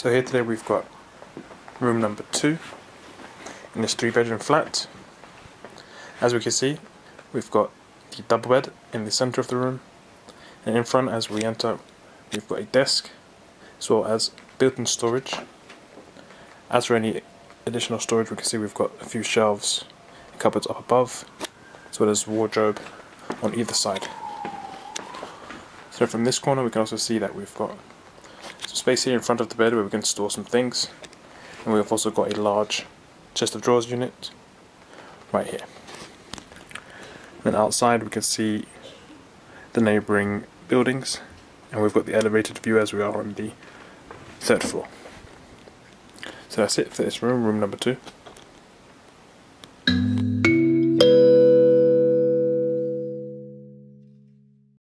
So here today we've got room number two in this three bedroom flat. As we can see, we've got the double bed in the center of the room, and in front as we enter, we've got a desk as well as built-in storage. As for any additional storage, we can see we've got a few shelves, cupboards up above, as well as wardrobe on either side. So from this corner, we can also see that we've got some space here in front of the bed where we can store some things, and we've also got a large chest of drawers unit right here. Then outside, we can see the neighbouring buildings, and we've got the elevated view as we are on the third floor. So that's it for this room, room number two.